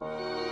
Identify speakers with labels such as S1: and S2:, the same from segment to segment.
S1: Bye.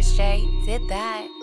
S2: Ray J did that.